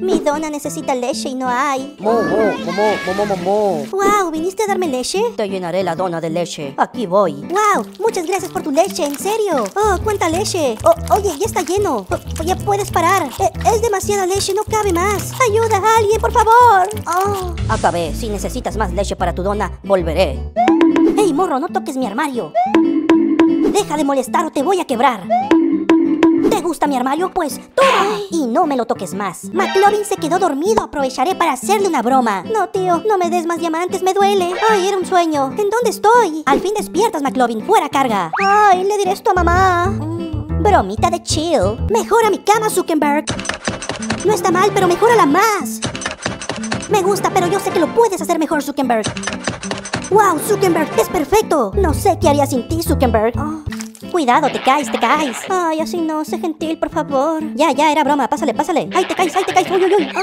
Mi dona necesita leche y no hay. Mo, mo, mo, mo, mo, mo, mo. Wow, ¿viniste a darme leche? Te llenaré la dona de leche. Aquí voy. Wow, muchas gracias por tu leche, en serio. Oh, cuánta leche. Oh, oye, ya está lleno. Oh, ya puedes parar. Eh, es demasiada leche, no cabe más. Ayuda a alguien, por favor. Oh. Acabé. Si necesitas más leche para tu dona, volveré. Hey, morro, no toques mi armario. Deja de molestar o te voy a quebrar. ¿Te gusta mi armario? Pues toma. Y no me lo toques más. McLovin se quedó dormido. Aprovecharé para hacerle una broma. No, tío, no me des más diamantes, me duele. Ay, era un sueño. ¿En dónde estoy? Al fin despiertas, McLovin. Fuera carga. Ay, le diré esto a mamá. Mm, Bromita de chill. Mejora mi cama, Zuckerberg. No está mal, pero mejórala más. Me gusta, pero yo sé que lo puedes hacer mejor, Zuckerberg. ¡Wow, Zuckerberg! ¡Es perfecto! No sé qué haría sin ti, Zuckerberg. Oh, Cuidado, te caes, te caes. Ay, así no, sé gentil, por favor. Ya, ya, era broma. Pásale, pásale. ¡Ay, te caes, ay, te caes! ¡Uy, uy, uy! Ah.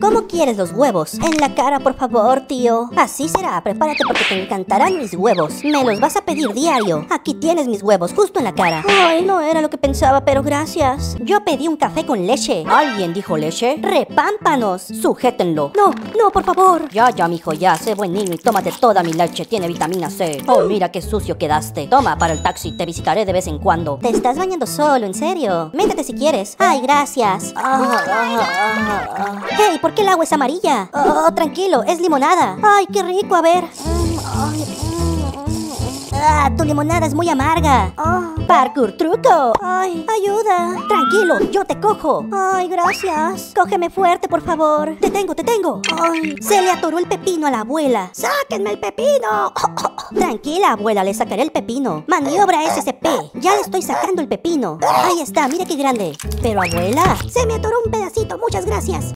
¿Cómo quieres los huevos? En la cara, por favor, tío. Así será. Prepárate porque te encantarán mis huevos. Me los vas a pedir diario. Aquí tienes mis huevos, justo en la cara. Ay, no era lo que pensaba, pero gracias. Yo pedí un café con leche. ¿Alguien dijo leche? ¡Repámpanos! Sujétenlo. No, no, por favor. Ya, ya, mijo, ya. Sé buen niño y tómate toda mi leche. Tiene vitamina C. Oh, mira qué sucio quedaste. Toma para el taxi. Te visitaré de vez en cuando. Te estás bañando solo, en serio. Métete si quieres. Ay, gracias. Ah, ah, ah. Hey, ¿por qué el agua amarilla? Oh, tranquilo, es limonada. Ay, qué rico, a ver. Ah, tu limonada es muy amarga. Oh, parkour truco. Ay, ayuda. Tranquilo, yo te cojo. Ay, gracias. Cógeme fuerte, por favor. Te tengo, te tengo. Ay, se le atoró el pepino a la abuela. ¡Sáquenme el pepino! Tranquila, abuela, le sacaré el pepino. Maniobra SCP. Ya le estoy sacando el pepino. Ahí está, mire qué grande. Pero, abuela, se me atoró un pedacito. Muchas gracias.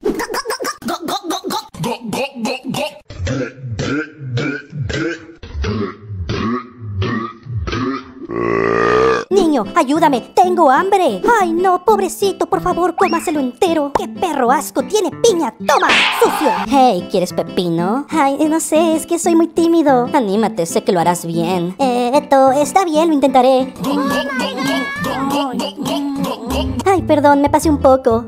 Niño, ayúdame, tengo hambre. Ay, no, pobrecito, por favor, cómaselo entero. ¡Qué perro asco! ¡Tiene piña! ¡Toma! ¡Sucio! Hey, ¿quieres pepino? Ay, no sé, es que soy muy tímido. Anímate, sé que lo harás bien. Eh, esto, está bien, lo intentaré. Ay, perdón, me pasé un poco.